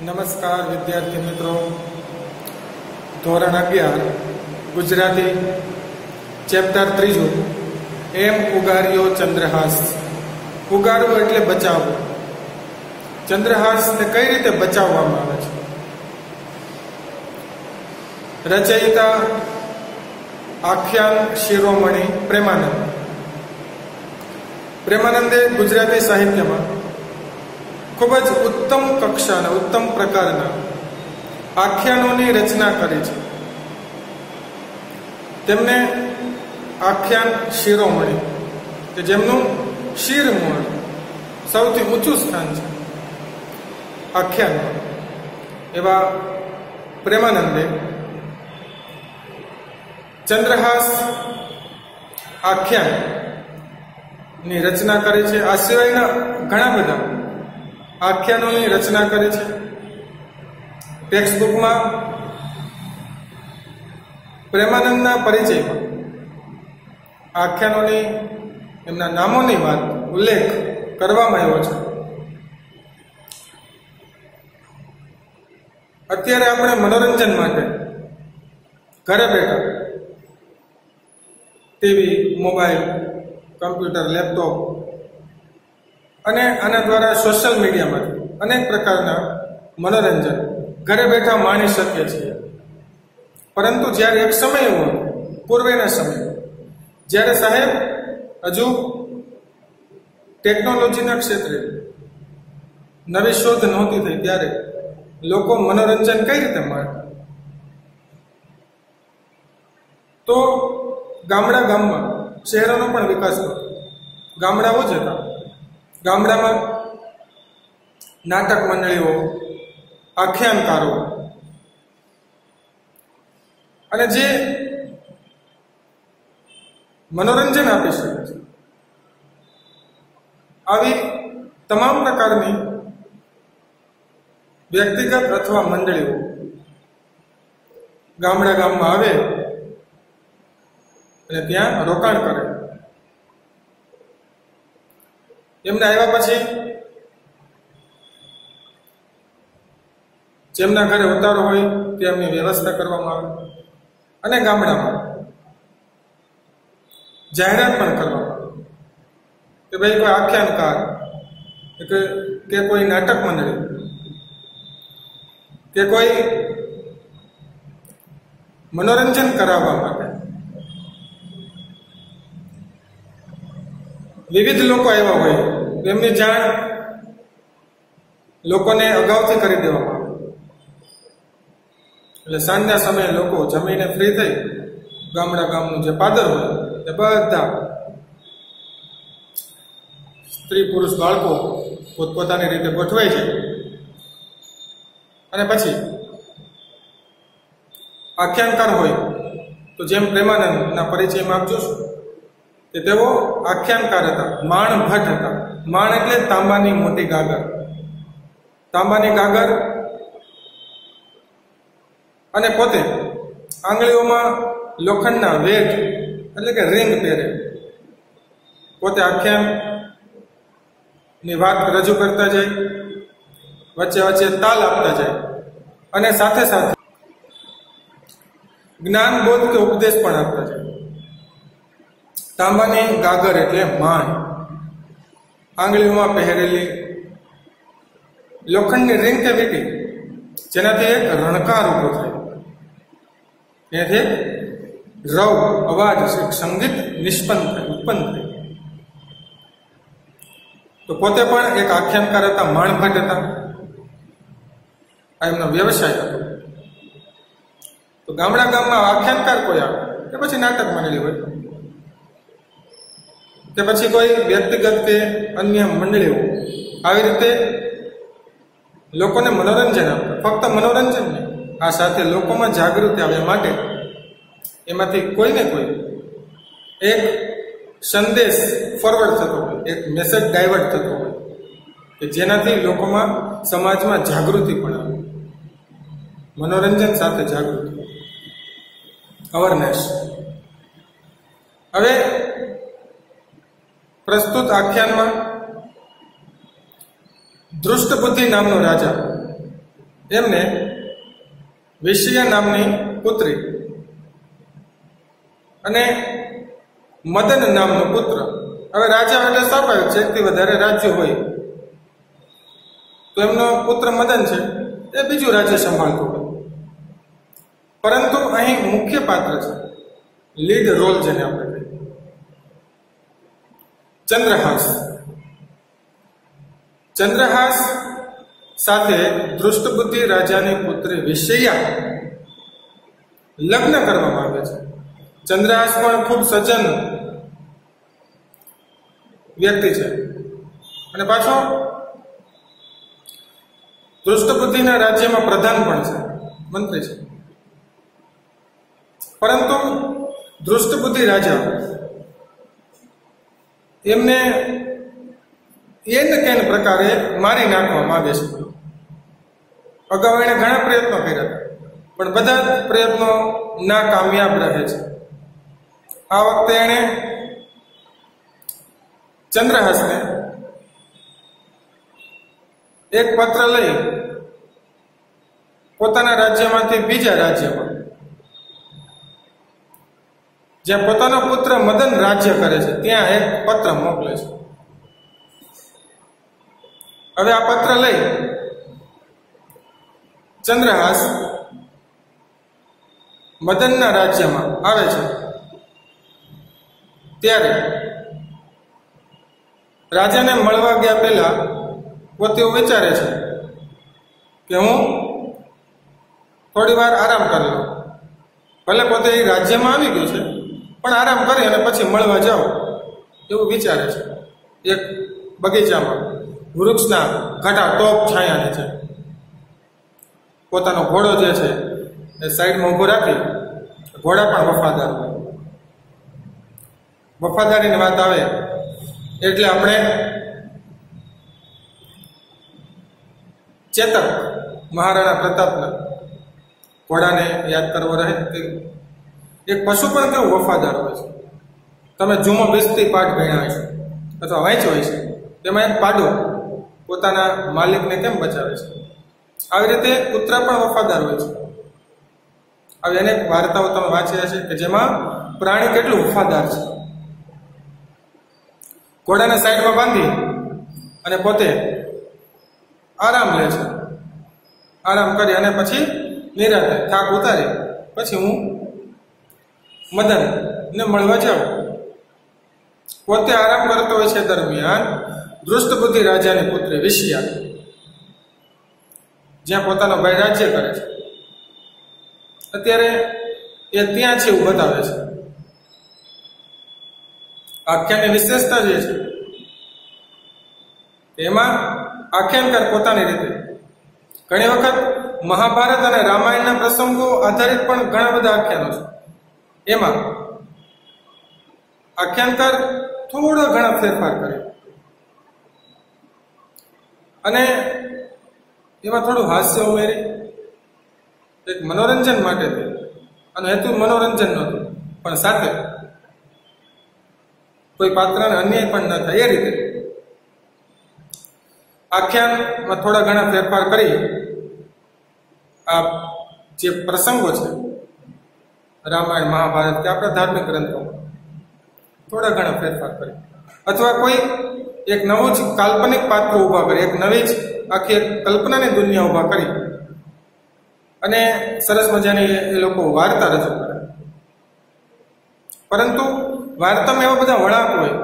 નમસ્કાર વિદ્યાર્થી મિત્રો ધોરણ અગિયાર ગુજરાતી ચેપ્ટર ત્રીજું એમ ઉગાર્યો ચંદ્રહાસ ઉગારવો એટલે બચાવવો ચંદ્રહાસને કઈ રીતે બચાવવામાં આવે છે રચયિતા આખ્યાન શિરોમણી પ્રેમાનંદ પ્રેમાનંદે ગુજરાતી સાહિત્યમાં ખૂબ જ ઉત્તમ કક્ષાના, ઉત્તમ પ્રકારના આખ્યાનોની રચના કરી છે. તેમને આખ્યાન શિરોમણી કે જેમનું શિરમૂળ સૌથી ઊંચું સ્થાન છે. આખ્યાન એવા પ્રેમાનંદે ચંદ્રહાસ આખ્યાનની રચના કરી છે. આ સિવાયના ઘણા બધા આખ્યાનોની રચના કરી છે. ટેક્સ્ટબુકમાં પ્રેમાનંદના પરિચયમાં આખ્યાનોની એમના નામોની વાત ઉલ્લેખ કરવામાં આવ્યો છે. અત્યારે આપણે મનોરંજન માટે ઘરે બેઠા ટીવી, મોબાઈલ, કમ્પ્યુટર, લેપટોપ અને આના દ્વારા સોશિયલ મીડિયામાંથી અનેક પ્રકારના મનોરંજન ઘરે બેઠા માણી શકીએ છીએ. પરંતુ જ્યારે એક સમય એવો પૂર્વેના સમય, જ્યારે સાહેબ હજુ ટેકનોલોજીના ક્ષેત્રે નવી શોધ નહોતી થઈ, ત્યારે લોકો મનોરંજન કઈ રીતે માણતા તો ગામડા ગામમાં શહેરોનો પણ વિકાસ થયો. ગામડાઓ જ હતા. ગામડામાં નાટક મંડળીઓ, આખ્યાનકારો અને જે મનોરંજન આપી શકે છે, આવી તમામ પ્રકારની વ્યક્તિગત અથવા મંડળીઓ ગામડા ગામમાં આવે અને ત્યાં રોકાણ કરે. એમને આવ્યા પછી, જેમના ઘરે ઉતારો હોય તેમની વ્યવસ્થા કરવામાં આવે. અને ગામડામાં જાહેરાત પણ કરવામાં આવે. કે ભાઈ કોઈ આખ્યાનકાર કે કોઈ નાટક મંડળી કે કોઈ મનોરંજન કરાવવા માટે વિવિધ લોકો આવ્યા હોય તેમની જાણ લોકોને અગાઉથી કરી દેવામાં એટલે સાંજના સમયે લોકો જમીને ફ્રી થઈ ગામડા ગામનું જે પાદર હોય, એ બધા સ્ત્રી પુરુષ બાળકો પોતપોતાની રીતે ગોઠવાય છે. અને પછી આખ્યાનકાર હોય, તો જેમ પ્રેમાનંદના પરિચયમાં આપજો છું. કે તેઓ આખ્યાનકાર હતા, માણ ભટ્ટ હતા. માણ એટલે તાંબાની મોટી ગાગર. તાંબાની ગાગર અને પોતે આંગળીઓમાં લોખંડના વેઠ એટલે કે રિંગ પહેરે. પોતે આખ્યાનની વાત રજૂ કરતા જાય, વચ્ચે વચ્ચે તાલ આપતા જાય અને સાથે સાથે જ્ઞાન, બોધ કે ઉપદેશ પણ આપતા જાય. તાંબાની ગાગર એટલે માણ. આંગળીઓમાં પહેરેલી લોખંડની રિંગ કે વીટી, જેનાથી એક રણકાર ઊભો થાય. ત્યાંથી રવ, અવાજ સંગીત નિષ્પન્ન થાય, ઉત્પન્ન થાય. તો પોતે પણ એક આખ્યાનકાર હતા, માણભટ્ટ હતા. આ એમનો વ્યવસાય હતો. તો ગામડા ગામમાં આખ્યાનકાર કોઈ આવે, કે પછી નાટક મંડળી હોય. કે પછી કોઈ વ્યક્તિગત કે અન્ય મંડળીઓ આવી રીતે લોકોને મનોરંજન આપે. ફક્ત મનોરંજન નહીં, આ સાથે લોકોમાં જાગૃતિ આવે માટે એમાંથી કોઈને કોઈ એક સંદેશ ફોરવર્ડ થતો હોય, એક મેસેજ ડાયવર્ટ થતો હોય, કે જેનાથી લોકોમાં સમાજમાં જાગૃતિ પણ આવે. મનોરંજન સાથે જાગૃતિ. અવેરનેસ હવે પ્રસ્તુત આખ્યાનમાં દૃષ્ટબુદ્ધિ નામનો રાજા, એમને વિષય નામની પુત્રી અને મદન નામનો પુત્ર. હવે રાજા એટલે સ્વાભાવિક છે, એકથી વધારે રાજ્ય હોય. તો એમનો પુત્ર મદન છે, એ બીજું રાજ્ય સંભાળતું હોય. પરંતુ અહીં મુખ્ય પાત્ર છે, લીડ રોલ જેને આપણે ચંદ્રહાસ. ચંદ્રહાસ સાથે દૃષ્ટબુદ્ધિ રાજાની પુત્રી વિષયા લગ્ન કરવામાં આવે છે. ચંદ્રહાસ પણ ખૂબ સજ્જન વ્યક્તિ છે. અને પાછો દુષ્ટબુદ્ધિના રાજ્યમાં પ્રધાન પણ છે, મંત્રી છે. પરંતુ દુષ્ટબુદ્ધિ રાજા એમને એન કેન પ્રકારે મારી નાખવામાં આવે છે. અગાઉ એણે ઘણા પ્રયત્નો કર્યા પણ બધા પ્રયત્નો ના કામયાબ રહે છે. આ વખતે એણે ચંદ્રહાસને એક પત્ર લઈ પોતાના રાજ્યમાંથી બીજા રાજ્યમાં જ્યાં પોતાનો પુત્ર મદન રાજ્ય કરે છે, ત્યાં એક પત્ર મોકલે છે. હવે આ પત્ર લઈ ચંદ્રહાસ મદનના રાજ્યમાં આવે છે. ત્યારે રાજાને મળવા ગયા પહેલા પોતે વિચારે છે કે હું થોડી વાર આરામ કરી લઉં. ભલે પોતે એ રાજ્યમાં આવી ગયું છે પણ આરામ કરી અને પછી મળવા જાઓ એવું વિચારે છે. એક બગીચામાં વૃક્ષના ઘટા ટોપ છાયા છે. પોતાનો ઘોડો જે છે એ સાઈડમાં ઊભો રાખી ઘોડા પણ વફાદાર હોય. વફાદારીની વાત આવે એટલે આપણે ચેતક મહારાણા પ્રતાપના ઘોડાને યાદ કરવો રહે એક પશુ પણ કેવું વફાદાર હોય છે? તમે જુમો બેસતી પાઠ ભણ્યા છે અથવા વાંચ્યો હોય છે તેમાં એક પાડો પોતાના માલિકને કેમ બચાવે છે? આવી રીતે કૂતરા પણ વફાદાર હોય છે. આવી અનેક વાર્તાઓ તમે વાંચ્યા છે કે જેમાં પ્રાણી કેટલું વફાદાર છે. ઘોડાને સાઈડમાં બાંધી અને પોતે આરામ લે છે. આરામ કરી અને પછી નિરાતે થાક ઉતારી, પછી હું મદન, ને મળવા જાઉં પોતે આરામ કરતો હોય છે દરમિયાન દૃષ્ટબુદ્ધિ રાજાની પુત્રી વિષયા જ્યાં પોતાનો ભાઈ રાજ્ય કરે છે. અત્યારે એ ત્યાં છે એવું બતાવે છે. આખ્યાનની વિશેષતા જે છે, એમાં આખ્યાનકાર પોતાની રીતે. ઘણી વખત મહાભારત અને રામાયણના પ્રસંગો આધારિત પણ ઘણા બધા આખ્યાનો છે. એમાં આખ્યાનકાર થોડો ઘણા ફેરફાર કરે. અને એમાં થોડું હાસ્ય ઉમેરી. એક મનોરંજન માટે અને હેતુ મનોરંજન નહોતું. પણ સાથે કોઈ પાત્રને અન્યાય પણ ન થાય. એ રીતે આખ્યાનમાં થોડા ઘણા ફેરફાર કરી આ જે પ્રસંગો છે રામાયણ, મહાભારત કે આપણા ધાર્મિક ગ્રંથોમાં થોડા ઘણા ફેરફાર કરી. અથવા કોઈ એક નવું જ કાલ્પનિક પાત્ર ઊભા કરી, એક નવી જ આખી એક કલ્પનાની દુનિયા ઊભા કરી. અને સરસ મજાની એ લોકો વાર્તા રજૂ કરે. પરંતુ વાર્તામાં એવા બધા વળાંક હોય,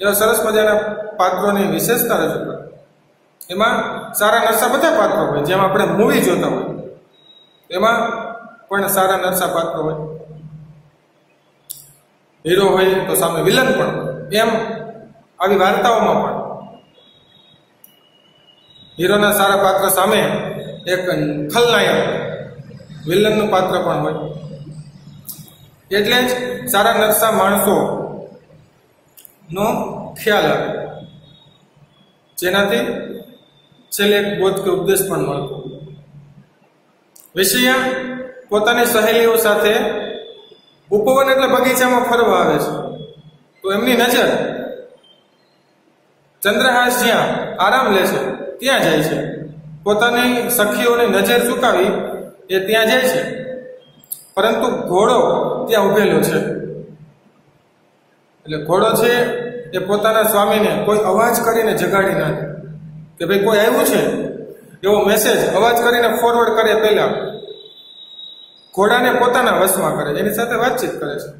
એવા સરસ મજાના પાત્રોની વિશેષતા રજૂ કરે. એમાં સારા નરસા બધા પાત્રો હોય, જેમ આપણે મૂવી જોતા હોય. એમાં પણ સારા નરસા પાત્ર હોય, હીરો હોય તો સામે વિલન પણ એમ આવી વાર્તાઓમાં પણ હીરોના સારા પાત્ર સામે એક ખલનાયક વિલનનું પાત્ર પણ હોય. એટલે જ સારા નરસા માણસો નો ખ્યાલ આવે. જેનાથી છેલ્લે એક બોધ કે ઉપદેશ પણ મળતો. વિષયા પોતાની સહેલીઓ સાથે ઉપવન એટલે બગીચામાં ફરવા આવે છે. તો એમની નજર ચંદ્રહાસ જ્યાં આરામ લે છે, ત્યાં જાય છે. પોતાની સખીઓની નજર ચૂકાવી એ ત્યાં જાય છે. પરંતુ ઘોડો ત્યાં ઉભેલો છે. એટલે ઘોડો છે એ પોતાના સ્વામીને કોઈ અવાજ કરીને જગાડી નાખે. કે ભાઈ કોઈ આવ્યું છે? એવો મેસેજ અવાજ કરીને ફોરવર્ડ કરે પહેલા. ઘોડાને પોતાના વશમાં કરે એની સાથે વાતચીત કરે છે.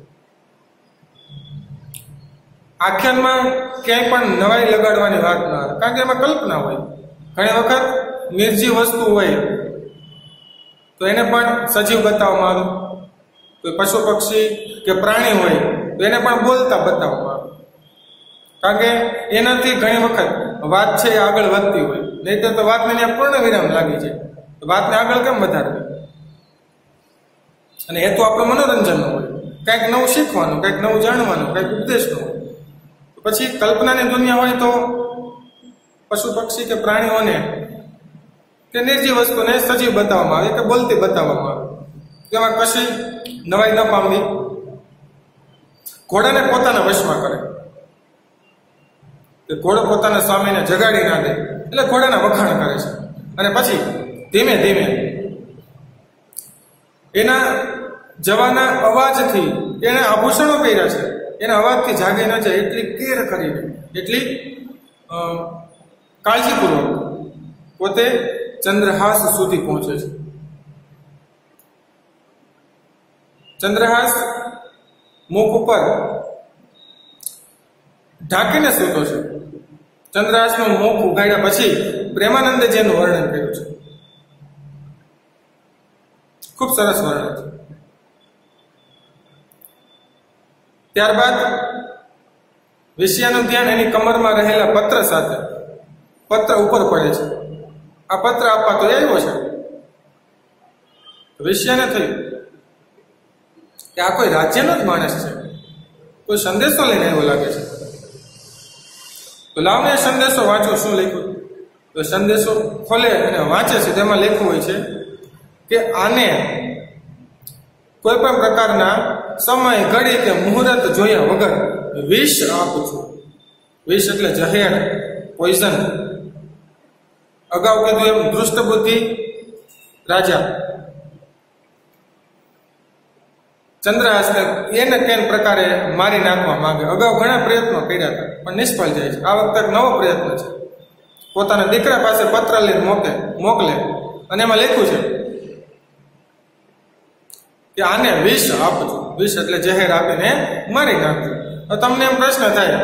આખ્યાનમાં ક્યાંય પણ નવાઈ લગાડવાની વાત ન આવે, કારણ કે એમાં કલ્પના હોય. ઘણી વખત નિર્જીવ વસ્તુ હોય, તો એને પણ સજીવ બતાવવામાં આવે. કોઈ પશુ પક્ષી કે પ્રાણી હોય, તો એને પણ બોલતા બતાવવામાં આવે. કારણ કે એનાથી ઘણી વખત વાત છે એ આગળ વધતી હોય. નહીં તો વાતને પૂર્ણ વિરામ લાગી જાય. તો વાતને આગળ કેમ વધારવી? અને એ તો આપણું મનોરંજનનું હોય. કંઈક નવું શીખવાનું, કંઈક નવું જાણવાનું, કંઈક ઉપદેશનું પછી કલ્પનાની દુનિયા હોય તો પશુ પક્ષી કે પ્રાણીઓને કે નિર્જીવ વસ્તુને સજીવ બતાવવામાં આવે કે બોલતી બતાવવામાં આવે. તેમાં કશી નવાઈ ન પામવી. ઘોડાને પોતાના વશમાં કરે. કે ઘોડો પોતાના સ્વામીને જગાડી ના દે. એટલે ઘોડાના વખાણ કરે છે. અને પછી ધીમે ધીમે એના જવાના અવાજથી એને આભૂષણો પહેર્યા છે. એના અવાજથી જાગી ન જાય એટલી કેર કરીને એટલી કાળજીપૂર્વક. પોતે ચંદ્રહાસ સુધી પહોંચે છે. ચંદ્રહાસ મુખ ઉપર ઢાંકીને સૂતો છે. ચંદ્રહાસનું મુખ ઉગાડ્યા પછી પ્રેમાનંદજીનું વર્ણન કર્યું છે. ખૂબ સરસ વર્ણન છે. ત્યારબાદ વિષયાનું ધ્યાન એની કમરમાં રહેલા પત્ર સાથે. પત્ર ઉપર પડે છે. આ પત્ર આપવા તો આવ્યો છે. વિષયાને થયું કે આ કોઈ રાજ્યનો જ માણસ છે. કોઈ સંદેશો લઈને એવો લાગે છે. તો લાવને સંદેશો વાંચો, શું લખ્યું? તો સંદેશો ખોલે અને વાંચે છે. તેમાં લખ્યું હોય છે કે આને કોઈ પણ પ્રકારના સમય ઘડી કે મુહૂર્ત જોયા વગર વિષ આપું છું. વિષ એટલે જહેર પોઈઝન. અગાઉ કીધું એમ દૃષ્ટ બુદ્ધિ રાજા ચંદ્રહાસને એને કેન પ્રકારે મારી નાખવા માંગે. અગાઉ ઘણા પ્રયત્નો કર્યા હતા, પણ નિષ્ફળ જાય છે. આ વખતે નવો પ્રયત્ન છે. પોતાના દીકરા પાસે પત્ર લઈને મોકે, મોકલે. અને એમાં લખ્યું છે કે આને વિષ આપજો. વિષ એટલે જહેર આપીને મારી નાખ્યું તમને એમ પ્રશ્ન થાય,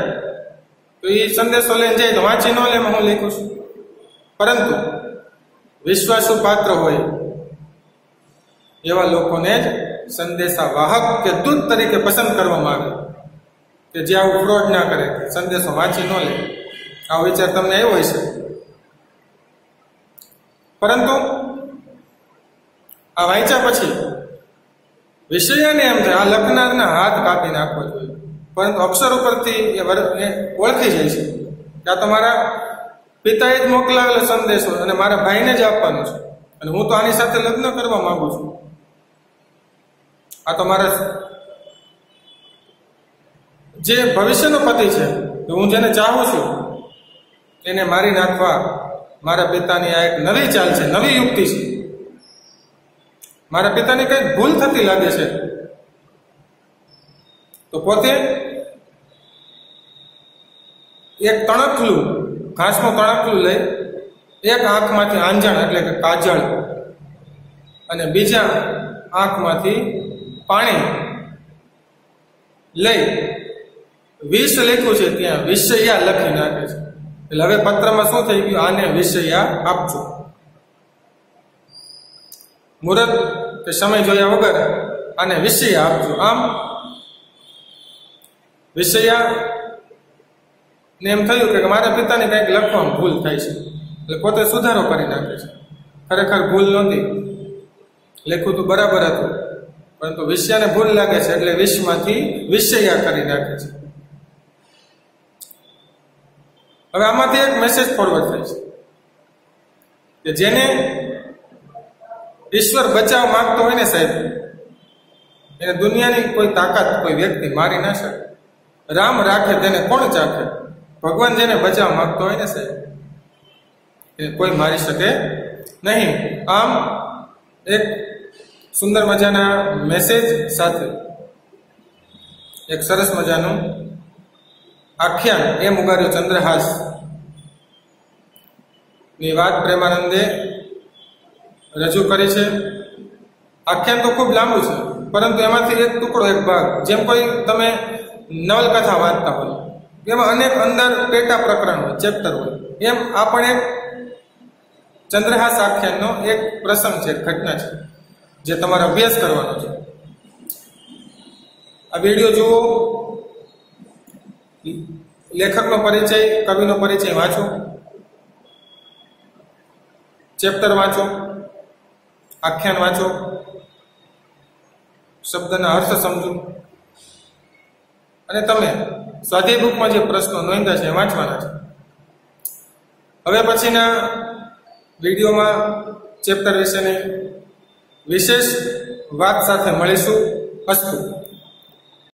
તો એ સંદેશો લઈને જાય તો વાંચી ન લે હું લખું છું. પરંતુ વિશ્વાસુ પાત્ર હોય એવા લોકોને જ સંદેશા વાહક કે દૂત તરીકે પસંદ કરવામાં આવે. કે જે આવું ફ્રોડ ના કરે, સંદેશો વાંચી ન લે. આવો વિચાર તમને આવ્યો હોય છે પરંતુ આ વાંચ્યા પછી વિષયને એમ થાય, આ લખનારના હાથ કાપી નાખવો જોઈએ. પરંતુ અક્ષર ઉપરથી એ ઓળખી જાય છે. કે આ તમારા પિતાએ જ મોકલાવેલો સંદેશો અને મારા ભાઈને જ આપવાનો છે. અને હું તો આની સાથે લગ્ન કરવા માંગુ છું. આ તો મારા જે ભવિષ્યનો પતિ છે હું જેને ચાહું છું, એને મારી નાખવા મારા પિતાની આ એક નવી ચાલ છે, નવી યુક્તિ છે. મારા પિતાની કંઈક ભૂલ થતી લાગે છે. તો પોતે એક તણખલું, ઘાસનું તણખલું લઈ એક આંખમાંથી આંજણ, એટલે કે કાજળ, અને બીજા આંખમાંથી પાણી લઈ વિષ લખ્યું છે ત્યાં, વિષયા લખી નાખે છે. એટલે હવે પત્રમાં શું થઈ ગયું? આને વિષયા આપજો. મુહૂર્ત કે સમય જોયા વગર આને વિષય આપજો. આમ વિષયા ને એમ થયું કે મારા પિતાને કંઈક લખવામાં ભૂલ થાય છે. એટલે પોતે સુધારો કરી નાખે છે. ખરેખર ભૂલ નહોતી. લેખું તો બરાબર હતું. પરંતુ વિષયાને ભૂલ લાગે છે એટલે વિષમાંથી વિષયા કરી નાખે છે. હવે આમાંથી એક મેસેજ ફોરવર્ડ થાય છે. કે જેને ઈશ્વર બચાવ માંગતો હોય ને સાહેબ, એને દુનિયાની કોઈ તાકાત કોઈ વ્યક્તિ મારી ના શકે. રામ રાખે તેને કોણ ચાખે? ભગવાન જેને બચાવ માંગતો હોય ને સાહેબ, એ કોઈ મારી શકે નહીં. આમ એક સુંદર મજાના મેસેજ સાથે એક સરસ મજાનું આખ્યાન એમ ઉગાર્યું ચંદ્રહાસની વાત પ્રેમાનંદે રજૂ કરી છે. આખ્યાન તો ખૂબ લાંબુ છે, પરંતુ એમાંથી એક ટુકડો, એક ભાગ, જેમ કોઈ તમે નવલકથા વાંચતા હોય એમાં અનેક અંદર પેટા પ્રકરણ હોય, ચેપ્ટર હોય. એમ આ પણ એક ચંદ્રહાસ આખ્યાનનો એક પ્રસંગ છે ઘટના છે, જે તમારે અભ્યાસ કરવાનો છે. આ વીડિયો જુઓ. લેખકનો પરિચય, કવિનો પરિચય વાંચો. ચેપ્ટર વાંચો. આખ્યાન વાંચો. શબ્દના અર્થ સમજો. અને તમે સ્વાધ્યાય બુકમાં જે પ્રશ્નો નોંધ્યા છે એ વાંચવાના છે. હવે પછીના વિડીયોમાં ચેપ્ટર વિશેની વિશેષ વાત સાથે મળીશું. અસ્તુ.